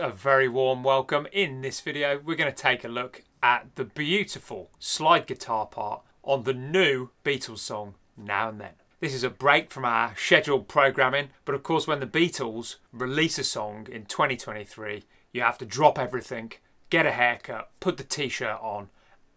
A very warm welcome. In this video we're going to take a look at the beautiful slide guitar part on the new Beatles song Now and Then. This is a break from our scheduled programming, but of course when the Beatles release a song in 2023 you have to drop everything, get a haircut, put the t-shirt on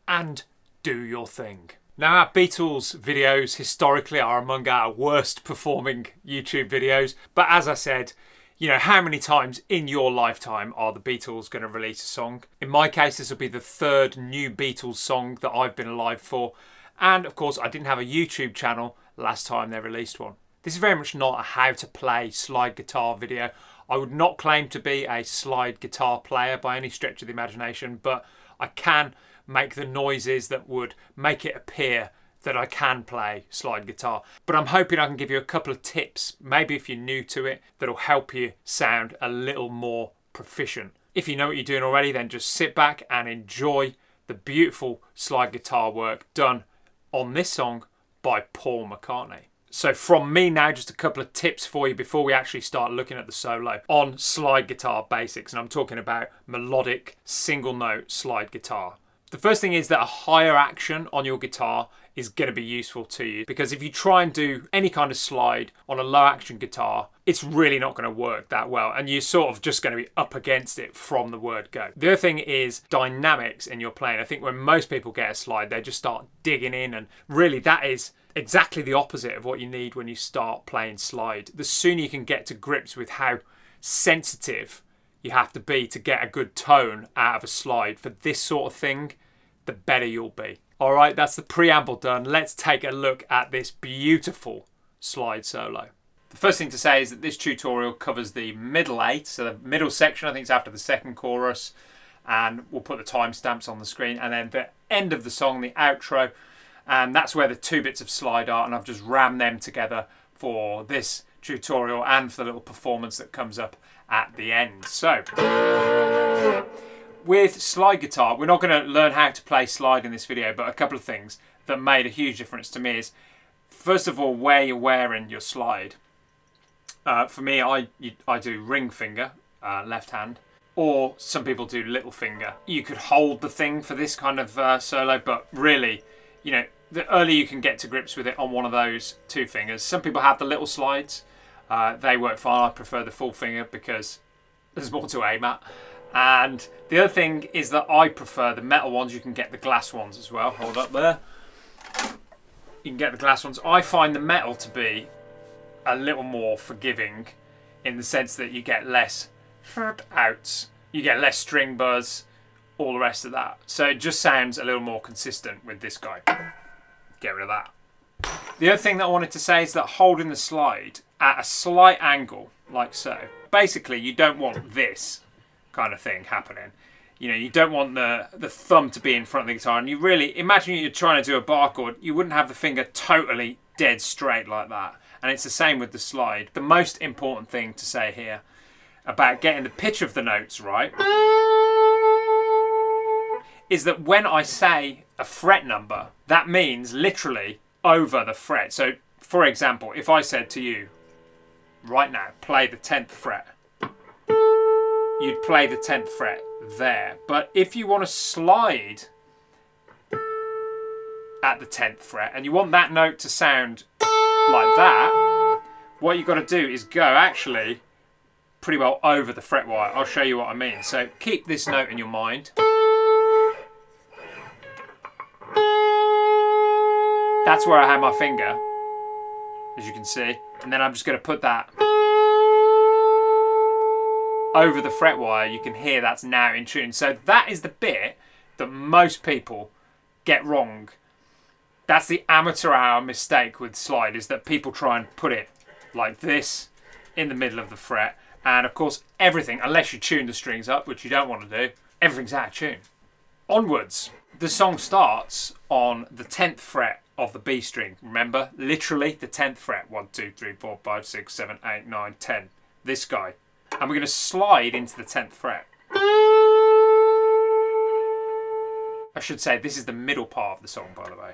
and do your thing. Now, our Beatles videos historically are among our worst performing YouTube videos, but as I said, you know, how many times in your lifetime are the Beatles going to release a song? In my case, this will be the third new Beatles song that I've been alive for. And of course, I didn't have a YouTube channel last time they released one. This is very much not a how to play slide guitar video. I would not claim to be a slide guitar player by any stretch of the imagination, but I can make the noises that would make it appear that I can play slide guitar. But I'm hoping I can give you a couple of tips, maybe if you're new to it, that'll help you sound a little more proficient. If you know what you're doing already, then just sit back and enjoy the beautiful slide guitar work done on this song by Paul McCartney. So from me now, just a couple of tips for you before we actually start looking at the solo on slide guitar basics. And I'm talking about melodic single note slide guitar. The first thing is that a higher action on your guitar is going to be useful to you because if you try and do any kind of slide on a low action guitar, it's really not going to work that well and you're sort of just going to be up against it from the word go. The other thing is dynamics in your playing. I think when most people get a slide, they just start digging in and really that is exactly the opposite of what you need when you start playing slide. The sooner you can get to grips with how sensitive you have to be to get a good tone out of a slide for this sort of thing, the better you'll be. All right, that's the preamble done. Let's take a look at this beautiful slide solo. The first thing to say is that this tutorial covers the middle eight, so the middle section, I think it's after the second chorus, and we'll put the timestamps on the screen, and then the end of the song, the outro, and that's where the two bits of slide are, and I've just rammed them together for this tutorial and for the little performance that comes up at the end. So, with slide guitar, we're not going to learn how to play slide in this video, but a couple of things that made a huge difference to me is, first of all, where you're wearing your slide. Uh, for me, I, I do ring finger, uh, left hand, or some people do little finger. You could hold the thing for this kind of uh, solo, but really, you know, the earlier you can get to grips with it on one of those two fingers. Some people have the little slides. Uh, they work fine. I prefer the full finger because there's more to aim at. And the other thing is that I prefer the metal ones. You can get the glass ones as well. Hold up there. You can get the glass ones. I find the metal to be a little more forgiving in the sense that you get less outs. You get less string buzz, all the rest of that. So it just sounds a little more consistent with this guy. Get rid of that. The other thing that I wanted to say is that holding the slide at a slight angle, like so. Basically, you don't want this kind of thing happening. You know, you don't want the, the thumb to be in front of the guitar. And you really, imagine you're trying to do a bar chord, you wouldn't have the finger totally dead straight like that. And it's the same with the slide. The most important thing to say here about getting the pitch of the notes right is that when I say a fret number, that means literally over the fret. So, for example, if I said to you, right now, play the 10th fret, you'd play the 10th fret there. But if you want to slide at the 10th fret and you want that note to sound like that, what you've got to do is go actually pretty well over the fret wire. I'll show you what I mean. So keep this note in your mind. That's where I have my finger, as you can see. And then I'm just going to put that over the fret wire, you can hear that's now in tune. So that is the bit that most people get wrong. That's the amateur hour mistake with slide is that people try and put it like this in the middle of the fret. And of course, everything, unless you tune the strings up, which you don't want to do, everything's out of tune. Onwards, the song starts on the 10th fret of the B string. Remember, literally the 10th fret. 1, 2, 3, 4, 5, 6, 7, 8, 9, 10. This guy and we're going to slide into the 10th fret. I should say this is the middle part of the song by the way.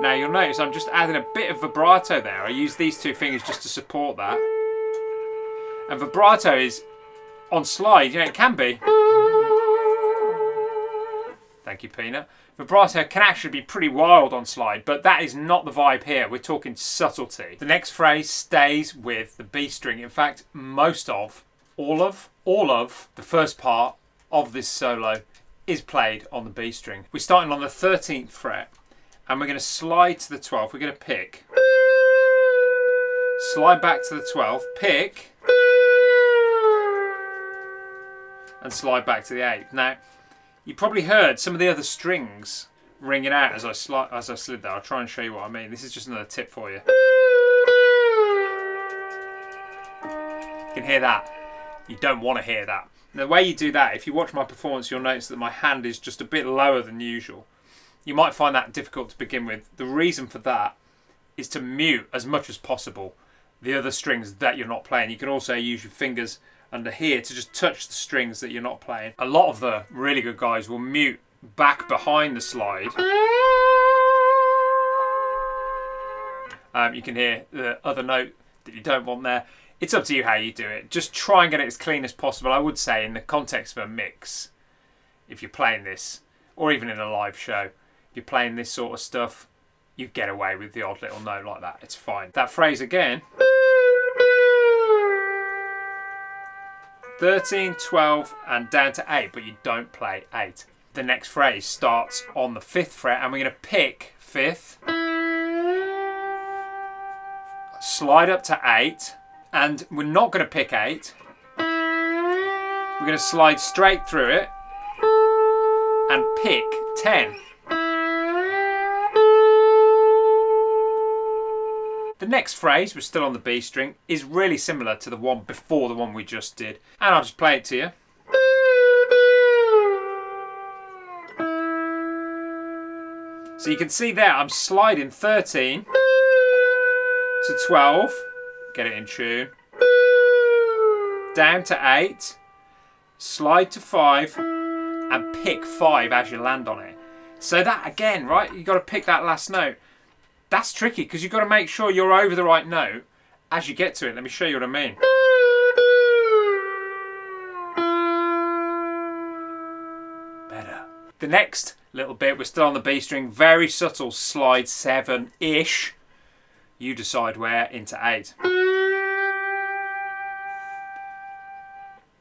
Now you'll notice I'm just adding a bit of vibrato there. I use these two fingers just to support that. And vibrato is on slide, you know, it can be. Thank you. Vibrato can actually be pretty wild on slide, but that is not the vibe here. We're talking subtlety. The next phrase stays with the B string. In fact, most of, all of, all of the first part of this solo is played on the B string. We're starting on the 13th fret and we're going to slide to the 12th. We're going to pick, slide back to the 12th, pick, and slide back to the 8th. Now, you probably heard some of the other strings ringing out as I, sli as I slid there. I'll try and show you what I mean. This is just another tip for you. You can hear that. You don't want to hear that. the way you do that, if you watch my performance, you'll notice that my hand is just a bit lower than usual. You might find that difficult to begin with. The reason for that is to mute as much as possible the other strings that you're not playing. You can also use your fingers under here to just touch the strings that you're not playing. A lot of the really good guys will mute back behind the slide. Um, you can hear the other note that you don't want there. It's up to you how you do it. Just try and get it as clean as possible. I would say in the context of a mix, if you're playing this, or even in a live show, if you're playing this sort of stuff, you get away with the odd little note like that. It's fine. That phrase again. 13, 12 and down to 8, but you don't play 8. The next phrase starts on the 5th fret and we're going to pick 5th, slide up to 8 and we're not going to pick 8. We're going to slide straight through it and pick 10. The next phrase, we're still on the B string, is really similar to the one before the one we just did. And I'll just play it to you. So you can see there, I'm sliding 13 to 12, get it in tune, down to 8, slide to 5, and pick 5 as you land on it. So that again, right, you've got to pick that last note. That's tricky because you've got to make sure you're over the right note as you get to it. Let me show you what I mean. Better. The next little bit, we're still on the B string, very subtle slide 7-ish. You decide where into 8.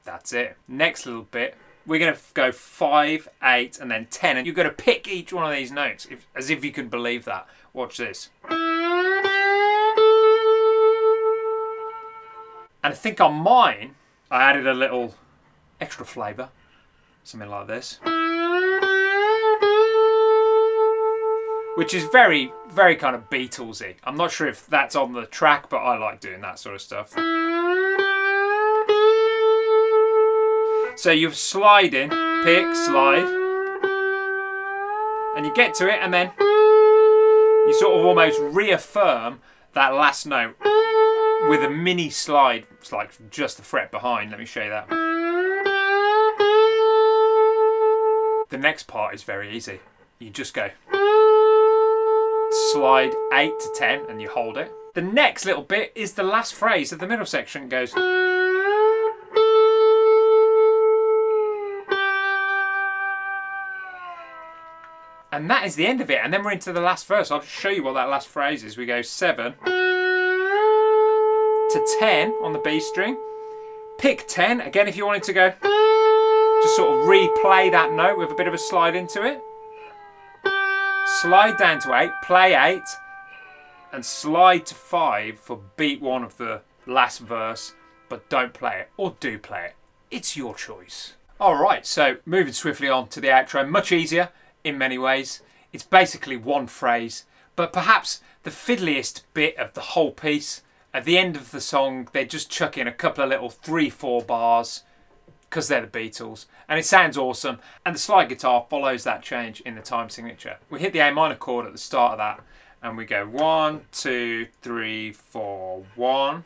That's it. Next little bit, we're going to go 5, 8 and then 10 and you've got to pick each one of these notes if, as if you can believe that. Watch this. And I think on mine, I added a little extra flavour. Something like this. Which is very, very kind of Beatlesy. I'm not sure if that's on the track, but I like doing that sort of stuff. So you're sliding, pick, slide, and you get to it, and then you sort of almost reaffirm that last note with a mini slide. It's like just the fret behind. Let me show you that. The next part is very easy. You just go slide 8 to 10 and you hold it. The next little bit is the last phrase of the middle section. Goes And that is the end of it. And then we're into the last verse. I'll just show you what that last phrase is. We go 7 to 10 on the B string. Pick 10. Again, if you wanted to go, just sort of replay that note with a bit of a slide into it. Slide down to 8, play 8, and slide to 5 for beat 1 of the last verse, but don't play it, or do play it. It's your choice. Alright, so moving swiftly on to the outro. Much easier in many ways. It's basically one phrase, but perhaps the fiddliest bit of the whole piece. At the end of the song, they just chuck in a couple of little three, four bars because they're the Beatles, and it sounds awesome. And the slide guitar follows that change in the time signature. We hit the A minor chord at the start of that, and we go one, two, three, four, one.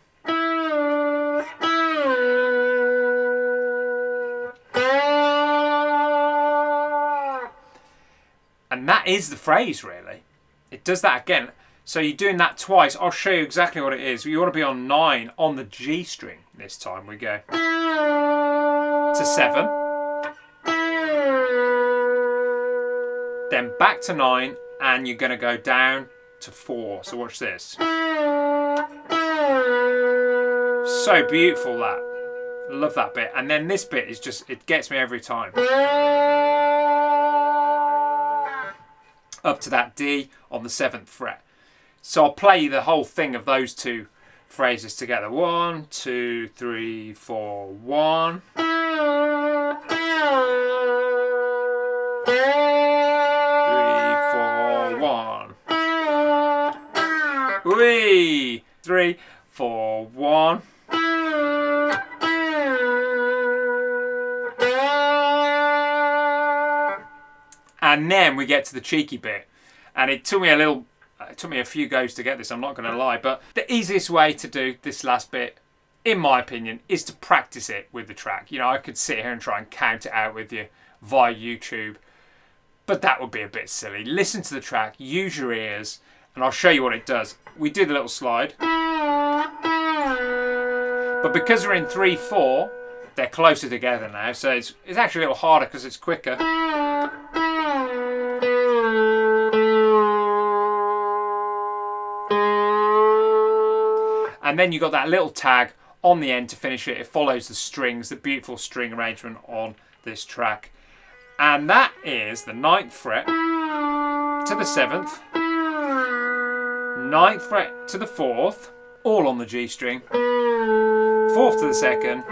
And that is the phrase, really. It does that again. So you're doing that twice. I'll show you exactly what it is. You want to be on 9 on the G string this time. We go to 7. Then back to 9 and you're going to go down to 4. So watch this. So beautiful that. Love that bit. And then this bit is just, it gets me every time. Up to that D on the 7th fret. So I'll play the whole thing of those two phrases together. One, two, three, four, one. Three, three, four, one. And then we get to the cheeky bit. And it took me a little, it took me a few goes to get this, I'm not going to lie. But the easiest way to do this last bit, in my opinion, is to practice it with the track. You know, I could sit here and try and count it out with you via YouTube. But that would be a bit silly. Listen to the track, use your ears, and I'll show you what it does. We do the little slide. But because we're in 3-4, they're closer together now, so it's, it's actually a little harder because it's quicker. And then you've got that little tag on the end to finish it. It follows the strings, the beautiful string arrangement on this track. And that is the ninth fret to the seventh, ninth fret to the fourth, all on the G string, fourth to the second,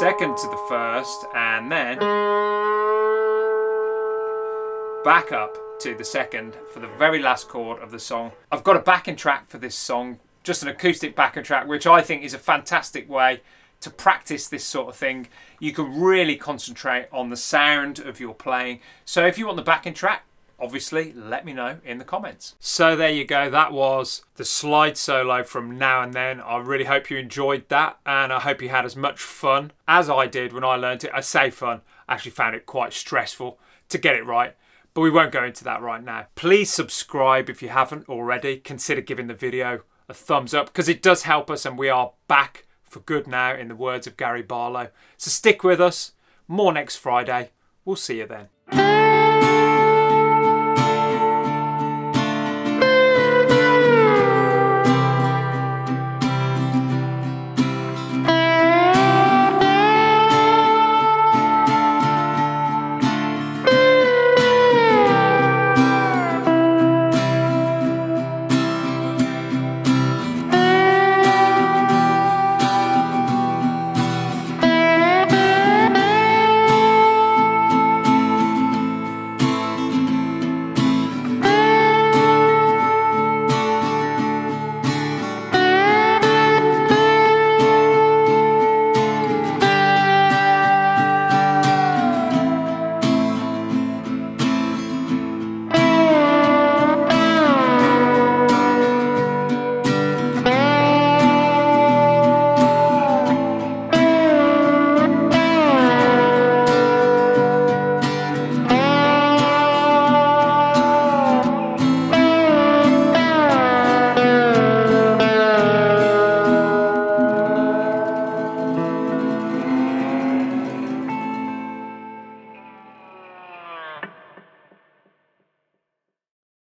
second to the first, and then back up to the second for the very last chord of the song. I've got a backing track for this song, just an acoustic backing track, which I think is a fantastic way to practice this sort of thing. You can really concentrate on the sound of your playing. So if you want the backing track, obviously let me know in the comments. So there you go, that was the slide solo from Now and Then. I really hope you enjoyed that and I hope you had as much fun as I did when I learned it. I say fun, I actually found it quite stressful to get it right. But we won't go into that right now. Please subscribe if you haven't already. Consider giving the video a thumbs up because it does help us and we are back for good now, in the words of Gary Barlow. So stick with us. More next Friday. We'll see you then.